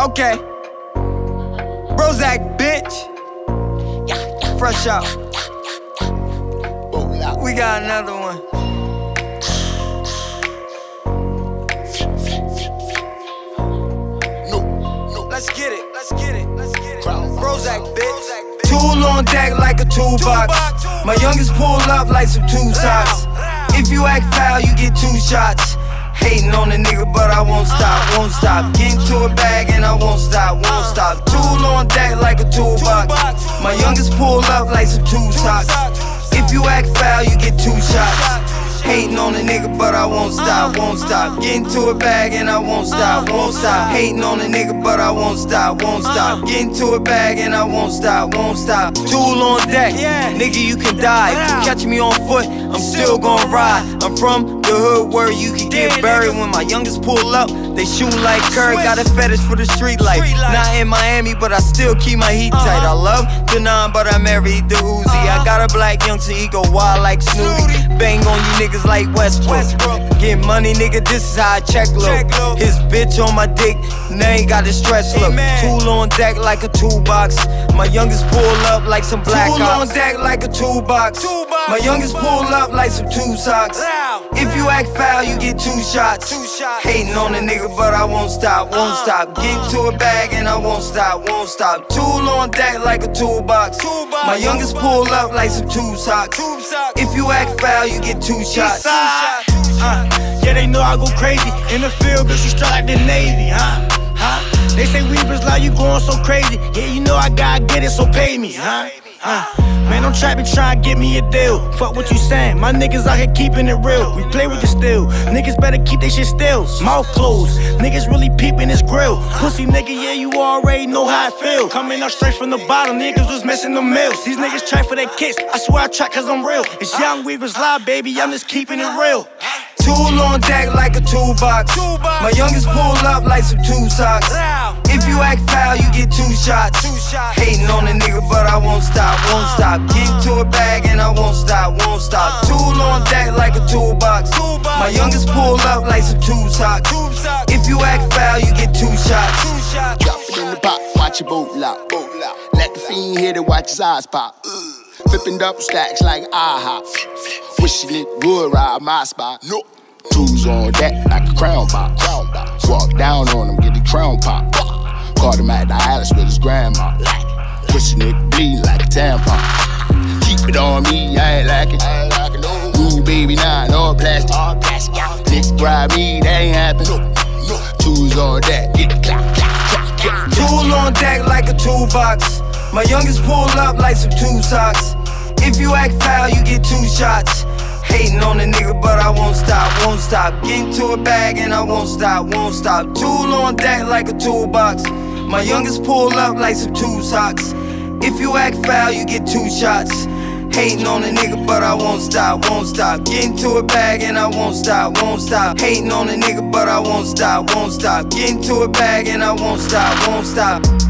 Okay. Brozak, bitch. Fresh out. We got another one. Let's get it. Let's get it. Let's get it. Brozak, bitch. Tool on deck like a toolbox. My youngest pull up like some two socks. If you act foul, you get two shots. Hating on a nigga, but I won't stop, won't stop. Getting to a bag and I won't stop, won't stop. Tool on deck like a toolbox. My youngest pull up like some two socks. If you act foul, you get two shots. Hating on a nigga, but I won't stop, won't stop. Get into a bag and I won't stop, won't stop. Hating on a nigga, but I won't stop, won't stop. Get into a bag and I won't stop, won't stop. Tool on deck, nigga, you can die. Catch me on foot, I'm still gon' ride. I'm from the hood where you can get buried. When my youngest pull up, they shoot like Curry. Got a fetish for the street life. Not in Miami, but I still keep my heat uh-huh. tight. I love the nine, but I married the Uzi. I uh-huh. got a black youngster, he go wild like Snoopy. Bang on you niggas like West Westbrook. Get money, nigga, this is how I check look. His bitch on my dick, now ain't got the stress look. Tool on deck like a toolbox. My youngest pull up like some black Tool on deck like a toolbox. My youngest pull up like some two socks. If you act foul, you get two shots. Hating on a nigga, but I won't stop, won't uh. stop. Get into a bag and I won't stop, won't stop. Tool on deck like a toolbox. My youngest pull up like some two socks. If you act foul, you get two shots. They know I go crazy. In the field, bitch, you strike like the Navy, huh? Huh? They say Weevers like you going so crazy. Yeah, you know I gotta get it, so pay me, huh? Huh? Man, don't try to try and get me a deal. Fuck what you saying. My niggas out here keeping it real. We play with the steel. Niggas better keep their shit still. Mouth closed. Niggas really peeping this grill. Pussy nigga, yeah, you already know how I feel. Coming up straight from the bottom, niggas was missing the mills. These niggas try for their kicks. I swear I try cause I'm real. It's Young Weevers live, baby. I'm just keeping it real. Tool on deck like a toolbox. My youngest pull up like some two socks. If you act foul, you get two shots. Hating on a nigga, but I won't stop, won't uh-huh. stop. Get to a bag and I won't stop, won't stop. Uh-huh. Tool on deck like a toolbox. My youngest pull up like some two socks. If you act foul, you get two shots. Drop it in the pot, watch your boat lock. Let the fiend hit it, watch his eyes pop. Flipping up stacks like aha. Wishing it would ride my spot. No. Tools on deck like a crown box. Walk down on him, get the crown pop. Caught him at the Alice with his grandma. Pushing it bleed like a tampon. Keep it on me, I ain't like it. I ain't like it no. Ooh, baby, nah, no plastic. All plastic, yeah. Nick ride me, that ain't happen. No, Tools on deck, get the clap, clap, clap, clap. Tool on deck like a toolbox. My youngest pull up like some two socks. If you act foul, you get two shots. Hating on a nigga, but I won't stop, won't stop. Get into a bag and I won't stop, won't stop. Tool on deck like a toolbox. My youngest pull up like some two socks. If you act foul, you get two shots. Hating on a nigga, but I won't stop, won't stop. Get into a bag and I won't stop, won't stop. Hating on a nigga, but I won't stop, won't stop. Get into a bag and I won't stop, won't stop.